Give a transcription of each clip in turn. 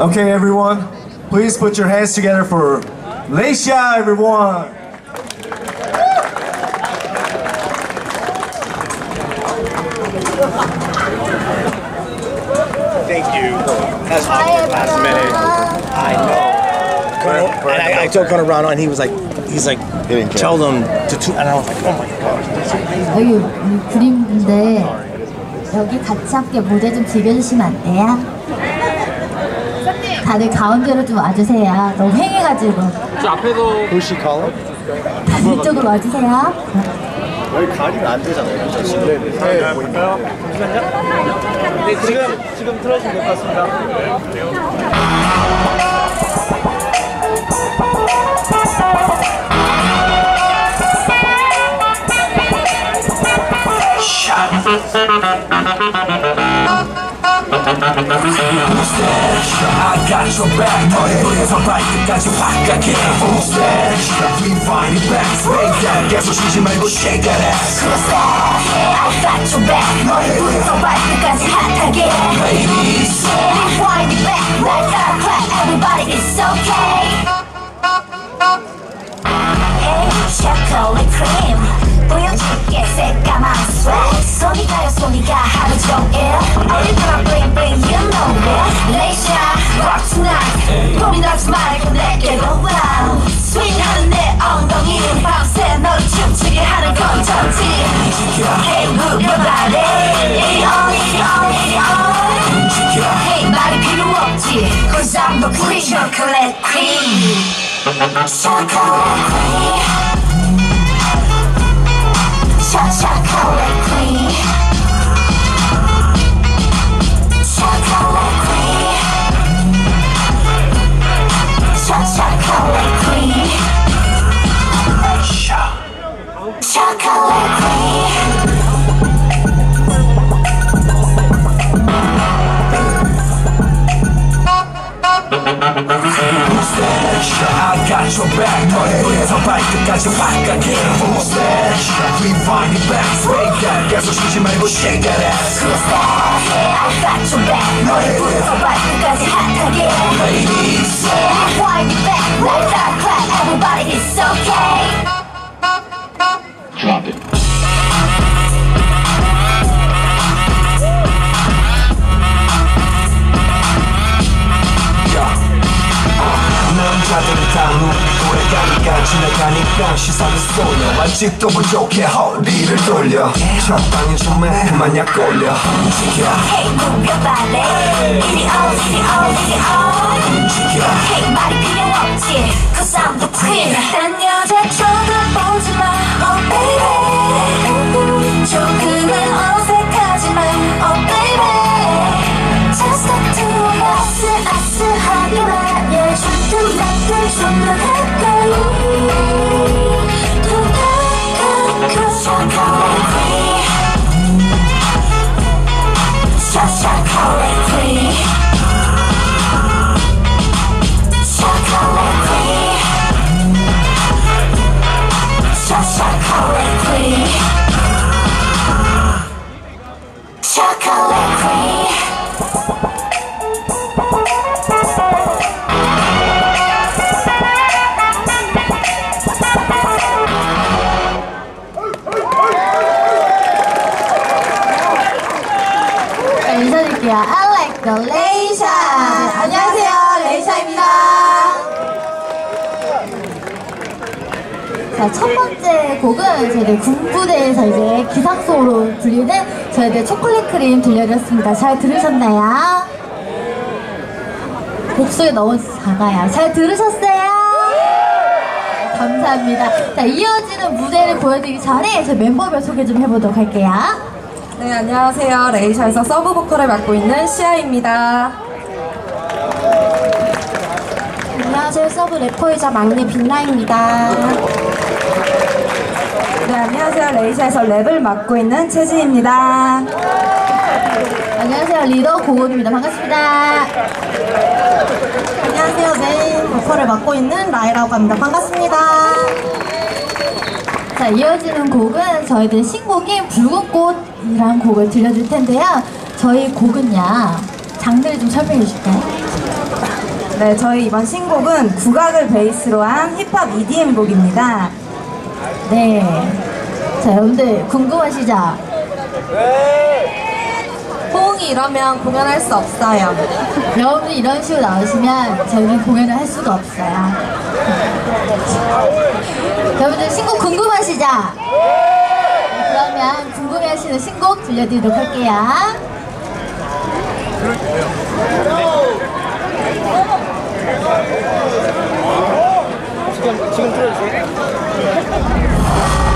Okay, everyone, please put your hands together for Leisha, everyone. Thank you. That's awkward last minute. I know. And I, I told Conor Rana, and he was like, he's like, tell them to, to, and I was like, oh my god. 여기 이 그림인데 여기 같이 함께 무대 좀 즐겨주시면 안 돼요? 다들 가운데로 좀 와주세요. 너무 횡해가지고 Who's she calling? 다들 이쪽으로 와주세요. 여기 가리면 안 되잖아요. 그죠? 지금. 네, 보니까. 네, 지금, 지금 틀어주면 될 것 같습니다. Shut I got your back 머리부터 발끝까지 확 가게 Who's that? Rewind it back Spake that 계속 쉬지 말고 shake that ass I got your back 머리부터 발끝까지 핫하게 Ladies Rewind it back like a clap Everybody it's okay Hey chocolate cream 보여줄게 새까만 sweat 손이 가요 손이가 하루 종일 어디가 bling bling you know it Leisha rock tonight 봄이 나지 말고 내게로 wow 스윙하는 내 엉덩이 밤새 너를 춤추게 하는 건전지 Hey move your body It on it on it on Hey 말이 필요 없지 Cause I'm the queen chocolate queen Chocolate queen Chocolate queen. Chocolate queen. Chocolate queen. Chocolate queen I got your back 머리부터 발끝까지 확 가게 Who's that? Rewind it back Spake that 계속 쉬지 말고 shake that ass I got your back 머리부터 발끝까지 핫하게 Ladies Rewind it back like that clap Everybody it's okay 눈이 오래가니까 지나가니까 시선이 쏠려 아직도 부족해 허리를 돌려 적당히 좀해 그만 약 올려 움직여 Hey your body 이리 on 이리 on 이리 on 움직여 Hey 말이 필요 없지. Cause I'm the queen 딴 여자 쳐다보지 마. Oh baby. 조금 summer. 불리는 저희들 초콜릿 크림 들려드렸습니다. 잘 들으셨나요? 목소리 너무 작아요. 잘 들으셨어요? 네, 감사합니다. 자, 이어지는 무대를 보여드리기 전에 저희 멤버별 소개 좀 해보도록 할게요. 네, 안녕하세요. 레이샤에서 서브 보컬을 맡고 있는 시아입니다. 안녕하세요. 서브 래퍼이자 막내 빛나입니다. 네, 안녕하세요. 레이샤에서 랩을 맡고 있는 채지입니다. 안녕하세요. 리더 고은입니다. 반갑습니다. 안녕하세요. 보컬을 맡고 있는 라이라고 합니다. 반갑습니다. 자, 이어지는 곡은 저희들 신곡인 붉은 꽃이라는 곡을 들려줄 텐데요. 저희 곡은요, 장르를 좀 설명해 주실까요? 네, 저희 이번 신곡은 국악을 베이스로 한 힙합 EDM 곡입니다. 네. 자, 여러분들 궁금하시죠? 호응이 이러면 공연할 수 없어요. 여러분들 이런 식으로 나오시면 저희는 공연을 할 수가 없어요. 여러분들 신곡 궁금하시죠? 네, 그러면 궁금해하시는 신곡 들려드리도록 할게요. 지금 지금 틀어주세요. You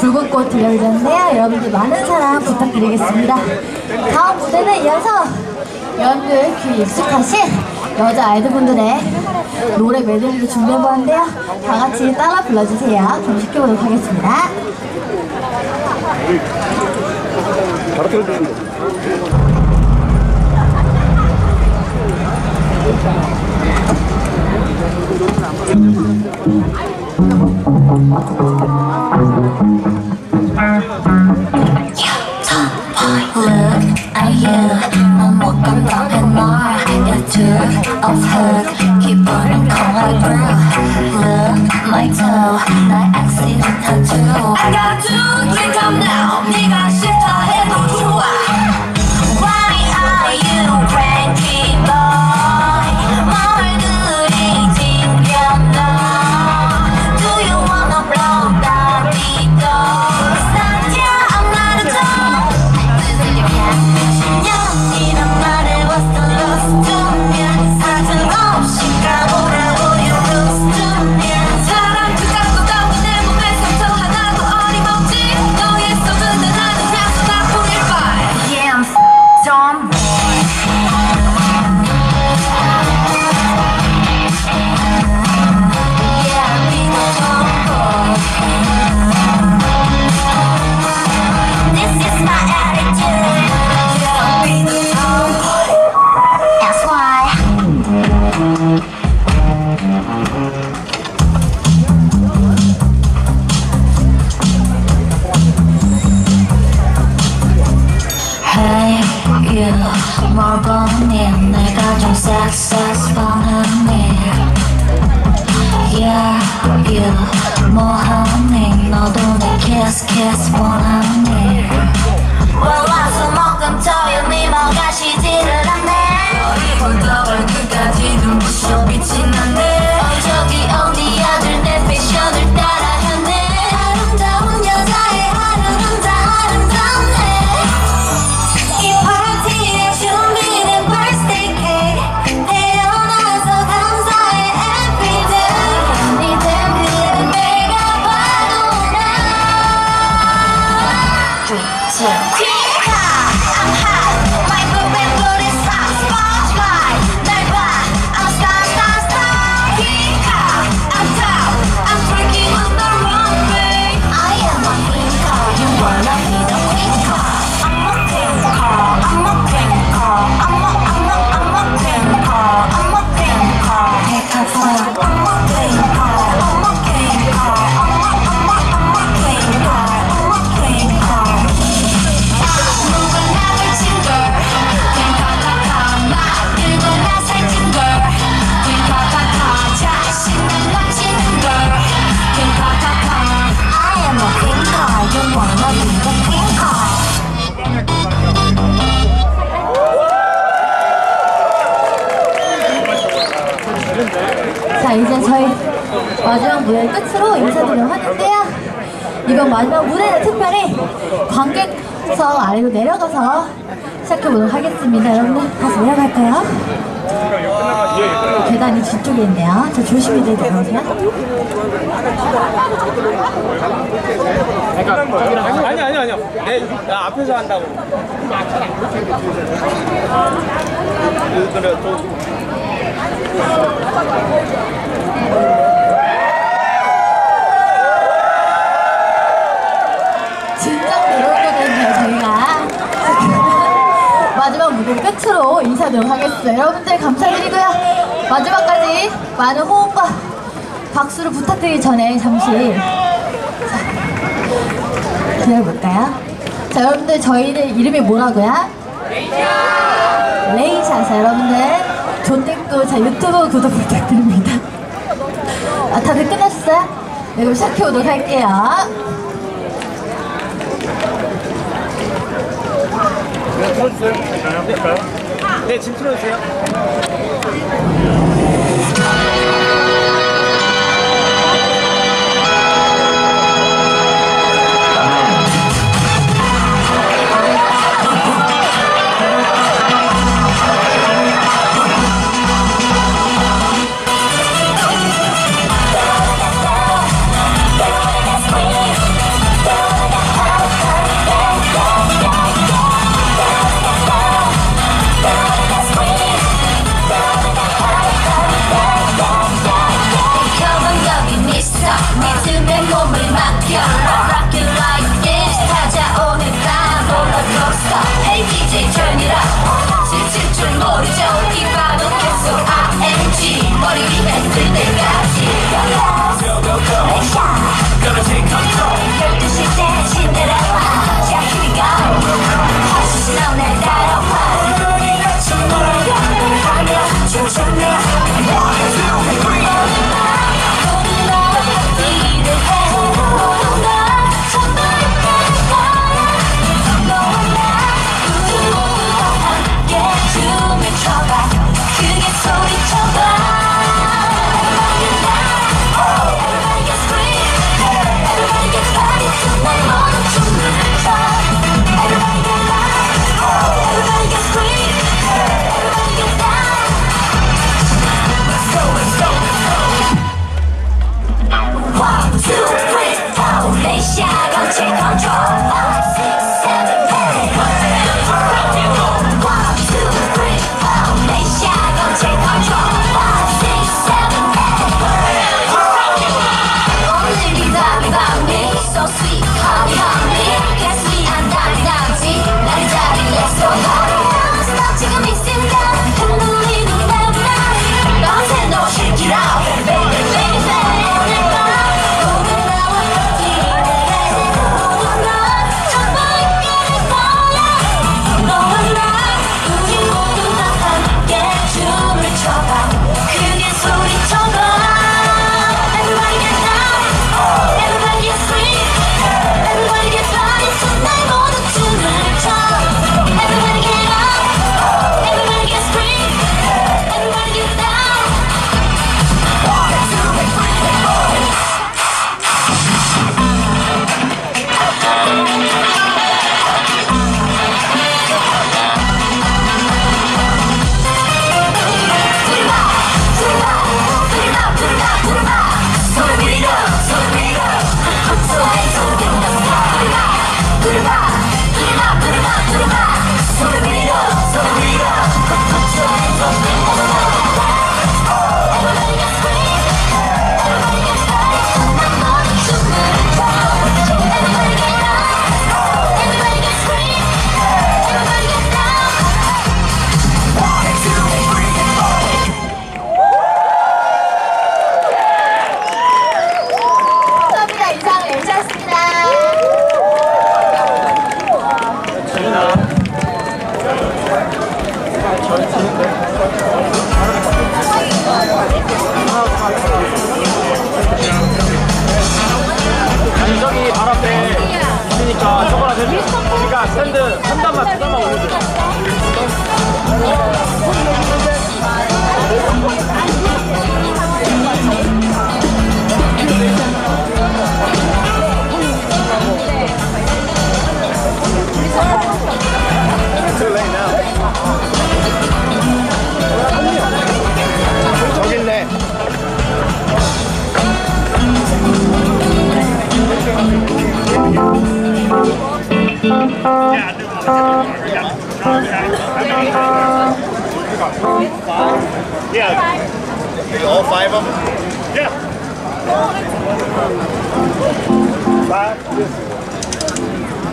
붉은 꽃 들려드렸는데요. 여러분들 많은 사랑 부탁드리겠습니다. 다음 무대는 이어서 여러분들 귀 익숙하신 여자 아이돌분들의 노래 메들리를 준비해보았는데요. 다 같이 따라 불러주세요. 그럼 시켜보도록 하겠습니다. 바로 at you, off hook, 기분은 coming through Look, my toe, 나의 accident tattoo I got to drink up now, 네가 싫다 you 뭐하니 너도 내 kiss kiss 원하니 월화수목금토일 네 뭐가 쉬지를 않네 너희 본떠을 끝까지 눈부셔 자 이제 저희 마지막 무대 끝으로 인사드리려고 하는데요 이번 마지막 무대는 특별히 관객석 아래로 내려가서 시작해보도록 하겠습니다 여러분들 다시 내려갈까요? 계단이 뒤쪽에 있네요 저 조심히 내려가세요 아니 아니 아니요. 내, 나 앞에서 한다고. 그래 또 진짜 내려오거든요 저희가 마지막 무대 끝으로 하겠습니다 여러분들 감사드리고요 마지막까지 많은 호흡과 박수를 부탁드리기 전에 잠시 자, 기다려볼까요? 자 여러분들 저희는 이름이 뭐라고요? 레이샤 자 여러분들 존댓구 자 유튜브 구독 부탁드립니다 아 다들 끝났어요? 네 그럼 시작해보도록 할게요 틀어주세요. 네, 네, 지금 틀어주세요.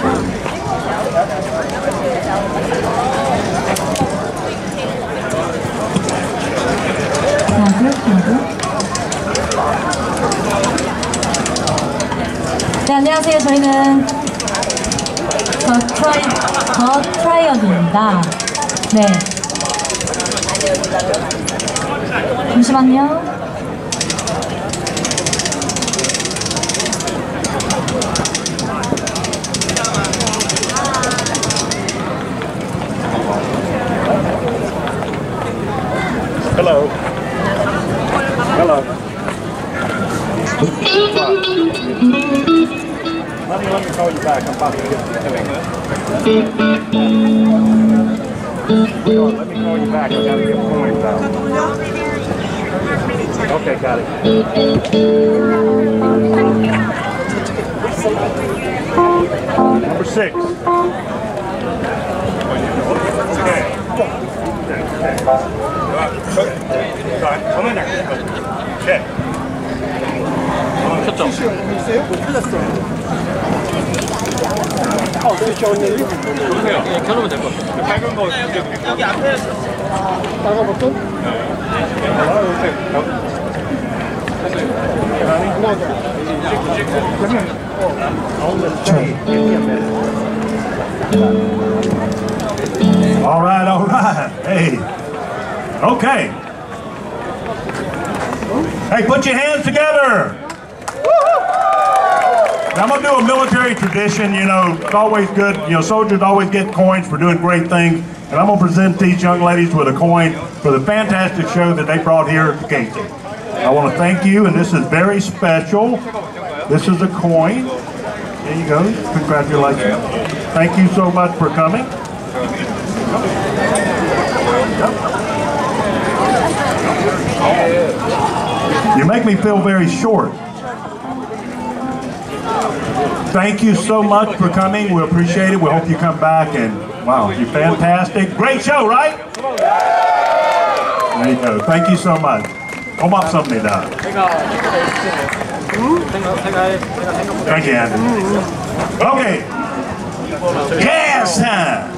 네, 안녕하세요. 저희는 더 트라이, 더 트라이언입니다. 네. 잠시만요. Hello. Hello. Let me, let me call you back. I'm about to get Let me call you back. I gotta get points out. Okay, got it. Number six. 보세요. 그냥. All right, all right. Hey. Okay. Hey, put your hands together. Now, I'm going to do a military tradition. You know, it's always good. You know, soldiers always get coins for doing great things. And I'm going to present these young ladies with a coin for the fantastic show that they brought here at Casey. I want to thank you, and this is very special. This is a coin. There you go. Congratulations. Thank you so much for coming. You make me feel very short. Thank you so much for coming. We appreciate it. We hope you come back and wow, you're fantastic. Great show, right? There you go. Thank you so much. 고맙습니다. Thank you, Andy. Okay. Yes!